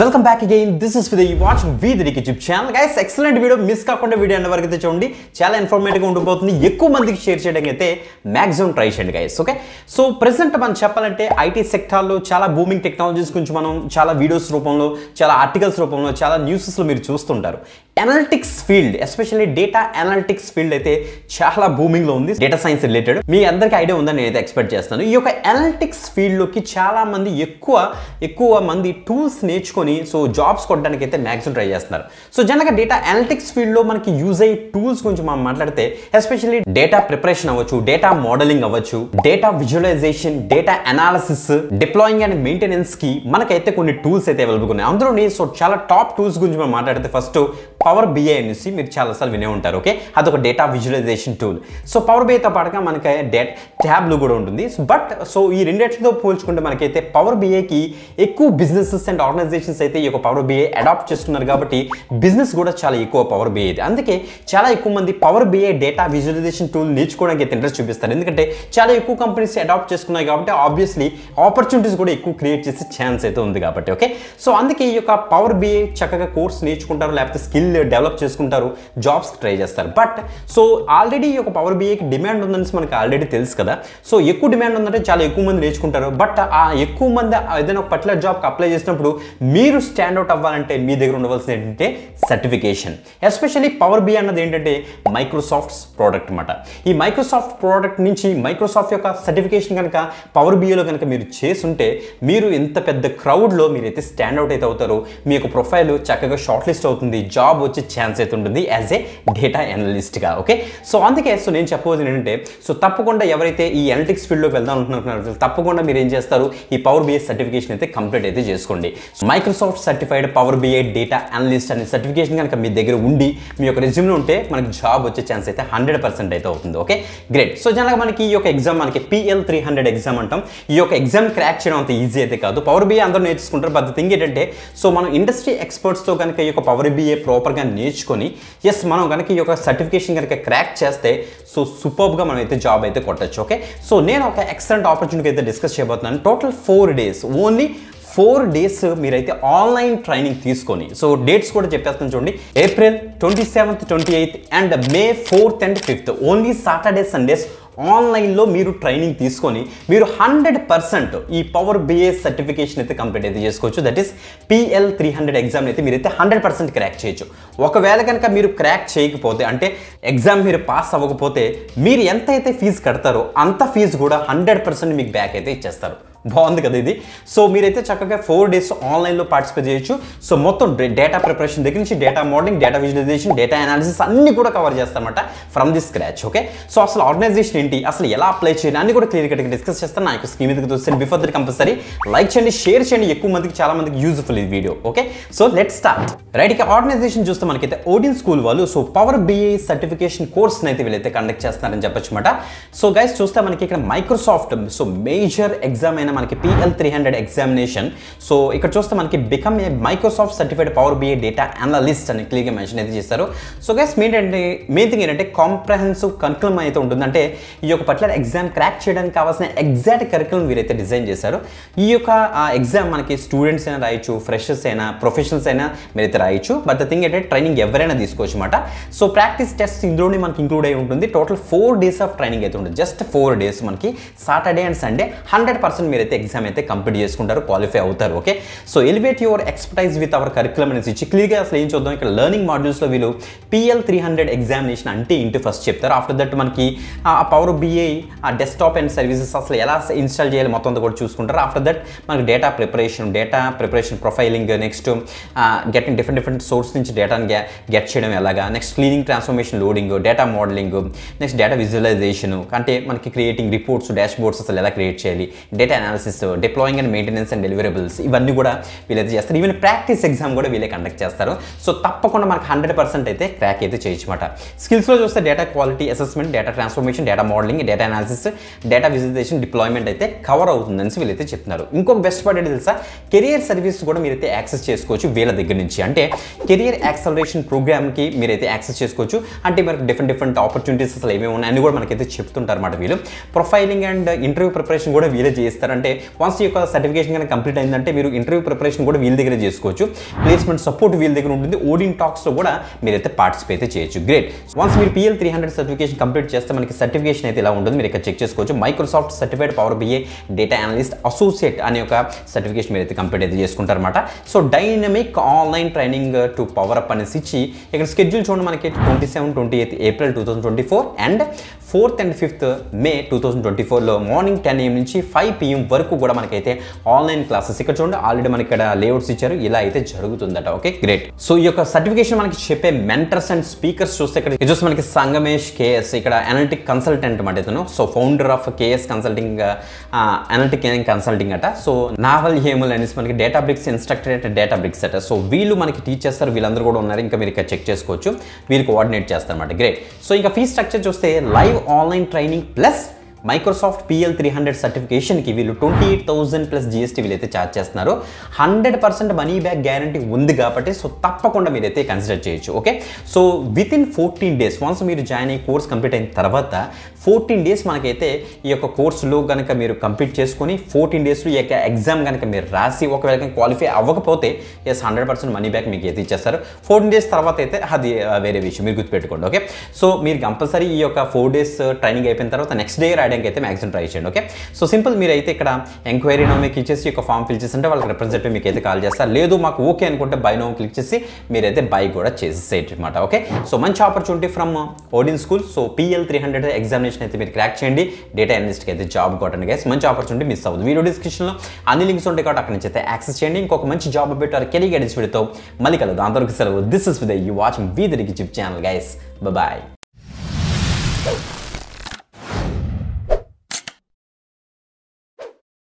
Welcome back again this is with watch వీధి YouTube channel guys excellent video miss కాకుండా video అన్న వరకు అయితే చూడండి. చాలా ఇన్ఫర్మేటివ్గా ఉండిపోతుంది. ఎక్కువ మందికి షేర్ చేయడానికి అయితే మ్యాక్సిమం ట్రై చేయండి గైస్ ఓకే సో ప్రెసెంట్ మనం చెప్పాలంటే ఐటీ సెక్టార్లో చాలా బూమింగ్ టెక్నాలజీస్ గురించి మనం చాలా వీడియోస్ రూపంలో చాలా ఆర్టికల్స్ రూపంలో చాలా న్యూసెస్లో మీరు చూస్తుంటారు. Analytics field especially data analytics field అయితే చాలా బూమింగ్లో ఉంది. డేటా సైన్స్ రిలేటెడ్ మీ అందరికీ ఐడియా ఉందని నేనైతే ఎక్స్పెక్ట్ చేస్తాను. ఈ యొక్క అనలిటిక్స్ ఫీల్డ్లోకి చాలా మంది ఎక్కువ ఎక్కువ మంది టూల్స్ నేర్చుకొని సో జాబ్స్ కొట్టడానికి అయితే మ్యాక్సిమం ట్రై చేస్తున్నారు. సో జనరల్గా డేటా అనలిటిక్స్ ఫీల్డ్లో మనకి యూజ్ అయ్యే టూల్స్ గురించి మనం మాట్లాడితే ఎస్పెషల్లీ డేటా ప్రిపరేషన్ అవ్వచ్చు డేటా మోడలింగ్ అవ్వచ్చు data visualization data analysis deploying and మెయింటెనెన్స్కి మనకైతే కొన్ని టూల్స్ అయితే అవైలబుల్ ఉన్నాయి. అందులోని సో చాలా టాప్ టూల్స్ గురించి మనం మాట్లాడితే ఫస్ట్ పవర్ బిఐ అనేసి మీరు చాలాసార్లు వినే ఉంటారు ఓకే అదొక data visualization tool so power బిఐతో పాటుగా మనకి డేట్ ట్యాబ్లు కూడా ఉంటుంది. బట్ సో ఈ రెండింటితో పోల్చుకుంటే మనకైతే పవర్ బిఐకి ఎక్కువ బిజినెసెస్ అండ్ ఆర్గనైజేషన్స్ అయితే ఈ యొక్క పవర్ బిఐ అడాప్ట్ చేస్తున్నారు కాబట్టి బిజినెస్ కూడా చాలా ఎక్కువ పవర్ బిఐ అందుకే చాలా ఎక్కువ మంది power BI data visualization tool నేర్చుకోవడానికి అయితే ఇంట్రెస్ట్ చూపిస్తారు. ఎందుకంటే చాలా ఎక్కువ కంపెనీస్ అడాప్ట్ చేసుకున్నాయి కాబట్టి ఆబ్వియస్లీ ఆపర్చునిటీస్ కూడా ఎక్కువ క్రియేట్ చేసే ఛాన్స్ అయితే ఉంది కాబట్టి ఓకే సో అందుకే ఈ యొక్క పవర్ బిఐ చక్కగా కోర్స్ నేర్చుకుంటారు లేకపోతే స్కిల్ డెవలప్ చేసుకుంటారు జాబ్స్ ట్రై చేస్తారు. బట్ సో ఆల్రెడీ ఈ యొక్క పవర్ బిఐకి డిమాండ్ ఉందని మనకి ఆల్రెడీ తెలుసు కదా. సో ఎక్కువ డిమాండ్ ఉందంటే చాలా ఎక్కువ మంది నేర్చుకుంటారు. బట్ ఆ ఎక్కువ మంది ఏదైనా ఒక పర్టికులర్ జాబ్కి అప్లై చేసినప్పుడు మీరు స్టాండ్అవుట్ అవ్వాలంటే మీ దగ్గర ఉండవలసింది ఏంటంటే సర్టిఫికేషన్ ఎస్పెషల్లీ పవర్ బి అన్నది ఏంటంటే మైక్రోసాఫ్ట్స్ ప్రోడక్ట్ అనమాట ఈ మైక్రోసాఫ్ట్ ప్రోడక్ట్ నుంచి మైక్రోసాఫ్ట్ యొక్క సర్టిఫికేషన్ కనుక పవర్ బిఏలో కనుక మీరు చేసుంటే మీరు ఎంత పెద్ద క్రౌడ్లో మీరైతే స్టాండ్అవుట్ అయితే అవుతారో. మీ యొక్క ప్రొఫైల్ చక్కగా షార్ట్ లిస్ట్ అవుతుంది. జాబ్ వచ్చే ఛాన్స్ అయితే ఉంటుంది యాజ్ ఏ డేటా అనలిస్ట్గా ఓకే సో అందుకే సో నేను చెప్పబోతుంది ఏంటంటే సో తప్పకుండా ఎవరైతే ఈ అనలిటిక్స్ ఫీల్డ్లోకి వెళ్దాం అనుకుంటున్నారో తప్పకుండా మీరు ఏం చేస్తారు? ఈ పవర్ బిఐ సర్టిఫికేషన్ అయితే కంప్లీట్ అయితే చేసుకోండి. Microsoft certified power BI data analyst అనే సర్టిఫికేషన్ కనుక మీ దగ్గర ఉండి మీ యొక్క రెజ్యూమ్లో ఉంటే మనకి జాబ్ వచ్చే ఛాన్స్ అయితే హండ్రెడ్ పర్సెంట్ అయితే అవుతుంది ఓకే గ్రేట్ సో జనరల్గా మనకి ఈ యొక్క ఎగ్జామ్ మనకి పిఎల్ త్రీ హండ్రెడ్ ఎగ్జామ్ అంటాం. ఈ యొక్క ఎగ్జామ్ క్రాక్ చేయడం అంత ఈజీ అయితే కాదు. పవర్ బిఐ అందరూ నేర్చుకుంటారు బట్ థింగ్ ఏంటంటే సో మనం ఇండస్ట్రీ ఎక్స్పర్ట్స్తో కనుక ఈ యొక్క పవర్ బిఏ ప్రాపర్గా నేర్చుకొని ఎస్ మనం కనుక ఈ యొక్క సర్టిఫికేషన్ కనుక క్రాక్ చేస్తే సో సూపర్గా మనం అయితే జాబ్ అయితే కొట్టచ్చు ఓకే సో నేను ఒక ఎక్సలెంట్ ఆపర్చునిటీ అయితే డిస్కస్ చేయబోతున్నాను. Total four days only four days మీరైతే ఆన్లైన్ ట్రైనింగ్ తీసుకొని సో డేట్స్ కూడా చెప్పేస్తాను చూడండి. April twenty seventh twenty eighth and May fourth and fifth only Saturday Sundays ఆన్లైన్లో మీరు ట్రైనింగ్ తీసుకొని మీరు హండ్రెడ్ పర్సెంట్ ఈ పవర్ బిఏ సర్టిఫికేషన్ అయితే కంప్లీట్ అయితే చేసుకోవచ్చు. That is PL three hundred exam అయితే మీరైతే హండ్రెడ్ పర్సెంట్ క్రాక్ చేయొచ్చు. ఒకవేళ కనుక మీరు క్రాక్ చేయకపోతే అంటే ఎగ్జామ్ మీరు పాస్ అవ్వకపోతే మీరు ఎంత అయితే ఫీజు కడతారో అంత ఫీజు కూడా హండ్రెడ్ పర్సెంట్ మీకు బ్యాక్ అయితే ఇచ్చేస్తారు. బాగుంది కదా ఇది. సో మీరైతే చక్కగా ఫోర్ డేస్ ఆన్లైన్లో పార్టిసిపేట్ చేయొచ్చు. సో మొత్తం డేటా ప్రిపరేషన్ దగ్గర నుంచి data modelling data visualization data analysis అన్ని కూడా కవర్ చేస్తామన్నమాట from the scratch okay so అసలు ఆర్గనైజేషన్ ఏంటి? అసలు ఎలా అప్లై చేయాలి? అన్ని కూడా క్లియర్ కట్గా డిస్కస్ చేస్తాను. నా యొక్క స్కీమ్ మీద చూస్తే బిఫోర్ దట్ కంపల్సరీ లైక్ చేయండి షేర్ చేయండి. ఎక్కువ మందికి చాలా మందికి యూజ్ఫుల్ ఈ video okay so let start right ఇక ఆర్గనైజేషన్ చూస్తే మనకైతే ఓడియన్ స్కూల్ వాళ్ళు so power BI certification course అయితే వీళ్ళైతే కండక్ట్ చేస్తున్నారని చెప్పొచ్చు అనమాట సో గైస్ చూస్తే మనకి ఇక్కడ మైక్రోసాఫ్ట్ సో మేజర్ ఎగ్జామ్ అయిన మనకి PL three hundred examination so ఇక్కడ చూస్తే మనకి become a Microsoft certified power BI data analyst అని క్లియర్గా మెన్షన్ అయితే చేస్తారు సో గైస్ మీటంటే ఏంటంటే మెయిన్ థింగ్ ఏంటంటే కాంప్రహెన్సివ్ కరికులం అయితే ఉంటుంది అంటే ఈ యొక్క పర్టికులర్ ఎగ్జామ్ క్రాక్ చేయడానికి కావాల్సిన ఎగ్జాక్ట్ కరికులం వీరైతే డిజైన్ చేశారు. ఈ యొక్క ఎగ్జామ్ మనకి స్టూడెంట్స్ అయినా రాయొచ్చు ఫ్రెషర్స్ అయినా ప్రొఫెషనల్స్ అయినా మీరైతే రాయొచ్చు. బట్ ద థింగ్ ఏంటంటే ట్రైనింగ్ ఎవరైనా తీసుకోవచ్చు అనమాట సో ప్రాక్టీస్ టెస్ట్ ఇందులోనే మనకి ఇంక్లూడ్ అయి ఉంటుంది. Total four days of training అయితే ఉంటుంది. జస్ట్ ఫోర్ డేస్ మనకి Saturday and Sunday hundred percent మీరైతే ఎగ్జామ్ అయితే కంప్లీట్ చేసుకుంటారు క్వాలిఫై అవుతారు okay so elevate your expertise with our curriculum అనేసి ఇచ్చి క్లియర్గా అసలు ఏం చూద్దాం? ఇక్కడ లెర్నింగ్ మాడ్యూల్స్లో వీళ్ళు పిఎల్ త్రీ హండ్రెడ్ ఎగ్జామినేషన్ అంటే ఇంటి ఫస్ట్ చెప్తారు. ఆఫ్టర్ దట్ మనకి ఆ పవర్ బిఏ ఆ డెస్క్టాప్ అండ్ సర్వీసెస్ అసలు ఎలా ఇన్స్టాల్ చేయాలి మొత్తం కూడా చూసుకుంటారు. ఆఫ్టర్ దట్ మనకి data preparation data preparation profiling next getting different different source నుంచి డేటాని గెట్ చేయడం ఎలాగా? Next cleaning transformation loading data modelling next data visualization అంటే మనకి క్రియేటింగ్ రిపోర్ట్స్ డాష్ బోర్డ్స్ అసలు ఎలా క్రియేట్ చేయాలి? Data analysis deploying and maintenance and deliverables ఇవన్నీ కూడా వీళ్ళైతే చేస్తారు. ఈవెన్ ప్రాక్టీస్ ఎగ్జామ్ కూడా వీళ్ళే కండక్ట్ చేస్తారు. సో తప్పకుండా మనకి హండ్రెడ్ పర్సెంట్ అయితే క్రాక్ అయితే చేయొచ్చమాట స్కిల్స్లో చూస్తే data quality assessment data transformation data modelling data analysis data visualization deployment అయితే కవర్ అవుతుందని వీళ్ళైతే చెప్తున్నారు. ఇంకొక బెస్ట్ పార్ట్ ఏంటి తెలుసా? కెరియర్ సర్వీస్ కూడా మీరైతే యాక్సెస్ చేసుకోవచ్చు వీళ్ళ దగ్గర నుంచి. అంటే కెరియర్ యాక్సలరేషన్ ప్రోగ్రామ్కి మీరైతే యాక్సెస్ చేసుకోవచ్చు. అంటే మనకి డిఫరెంట్ డిఫరెంట్ ఆపర్చునిటీస్ అసలు ఏమేమి ఉన్నాయని కూడా మనకైతే చెప్తుంటారు అన్నమాట వీళ్ళు. ప్రొఫైలింగ్ అండ్ ఇంటర్వ్యూ ప్రిపరేషన్ కూడా వీళ్ళే చేస్తారు అంటే వన్స్ ఈ యొక్క సర్టిఫికేషన్ కనుక కంప్లీట్ అయిందంటే మీరు ఇంటర్వ్యూ ప్రిపరేషన్ కూడా వీళ్ళ దగ్గర చేసుకోవచ్చు. ప్లేస్మెంట్ సపోర్ట్ వీళ్ళ దగ్గర ఉంటుంది. ఓడిన్ టాక్స్లో కూడా మీరైతే పార్టిసిపేట్ చేయొచ్చు. గ్రేట్ వన్స్ మీరు PL three hundred certification complete చేస్తే మనకి సర్టిఫికేషన్ అయితే ఇలా ఉంటుంది. మీరు ఇక్కడ చెక్ చేసుకోవచ్చు. Microsoft certified power BI data analyst associate అనే ఒక సర్టిఫికేషన్ మీరు అయితే కంప్లీట్ అయితే చేసుకుంటారనమాట so dynamic online training to power up అనేసి ఇచ్చి ఇక్కడ స్కెడ్యూల్ చూడండి మనకి twenty seven twenty eighth April two thousand twenty four and fourth and fifth May two thousand twenty ఫోర్లో మార్నింగ్ టెన్ ఏఎం నుంచి ఫైవ్ పిఎం వరకు కూడా మనకైతే ఆన్లైన్ క్లాసెస్ ఇక్కడ చూడండి ఆల్రెడీ మనకి ఇక్కడ లేఅవుట్స్ ఇచ్చారు. ఇలా అయితే జరుగుతుందట ఓకే గ్రేట్ సో ఈ యొక్క సర్టిఫికేషన్ మనకి చెప్పే మెంటర్స్ అండ్ స్పీకర్స్ చూస్తే ఇక్కడ ఇది చూస్తే మనకి సంగమేష్ కేఎస్ ఇక్కడ అనలిటిక్ కన్సల్టెంట్ అనమాట ఇతను. So founder of KS consulting analytic consulting అట. సో నావల్ హేముల్ అనేసి మనకి Databricks instructor at Databricks అట. సో వీళ్ళు మనకి టీచ్ చేస్తారు వీళ్ళందరూ కూడా ఉన్నారు. ఇంకా మీరు ఇక్కడ చెక్ చేసుకోవచ్చు. వీళ్ళు కోఆర్డినేట్ చేస్తారు అనమాట గ్రేట్ సో ఇంకా ఫీ స్ట్రక్చర్ చూస్తే live online training plus Microsoft PL three hundred సర్టిఫికేషన్కి వీళ్ళు twenty eight thousand plus GST వీళ్ళైతే ఛార్జ్ చేస్తున్నారు. Hundred percent money back guarantee ఉంది కాబట్టి సో తప్పకుండా మీరైతే కన్సిడర్ చేయొచ్చు okay so within fourteen days once మీరు జాయిన్ అయ్యి కోర్స్ కంప్లీట్ అయిన తర్వాత ఫోర్టీన్ డేస్ మనకైతే ఈ యొక్క కోర్సులో కనుక మీరు కంప్లీట్ చేసుకొని ఫోర్టీన్ డేస్లో ఈ యొక్క ఎగ్జామ్ కనుక మీరు రాసి ఒకవేళ క్వాలిఫై అవ్వకపోతే yes hundred percent money back మీకు అయితే ఇచ్చేస్తారు. ఫోర్టీన్ డేస్ తర్వాత అయితే అది వేరే విషయం. మీరు గుర్తుపెట్టుకోండి ఓకే సో మీరు కంపల్సరీ ఈ యొక్క ఫోర్ డేస్ ట్రైనింగ్ అయిపోయిన తర్వాత నెక్స్ట్ డే రాయడానికి అయితే మ్యాక్సిమం ట్రై చేయండి ఓకే సో సింపుల్ మీరు అయితే ఇక్కడ ఎంక్వైరీ నో మీకు ఇచ్చేసి ఒక ఫామ్ ఫిల్ చేసి అంటే వాళ్ళకి రిప్రజెంటేటివ్ మీకు అయితే కాల్ చేస్తారు. లేదు మాకు ఓకే అనుకుంటే బై నో క్లిక్ చేసి మీరైతే బై కూడా చేసేసేయచ్చు అనమాట ఓకే సో మంచి opportunity from Odin school so PL three hundred examination అయితే మీరు క్రాక్ చేయండి. డేటా అనలిస్ట్కి అయితే జాబ్ కొట్టండి గైస్ మంచి ఆపర్చునిటీ మిస్ అవ్వదు వీడియో డిస్క్రిప్షన్లో అన్ని లింక్స్ ఉంటాయి కాబట్టి అక్కడ నుంచి అయితే యాక్సెస్ చేయండి. ఇంకొక మంచి జాబ్ పెట్టారు కెరీ గైడెన్స్ వీడితో మళ్ళీ కలదు అంతవరకు సెలవు. This is with you watching we the YouTube channel guys bye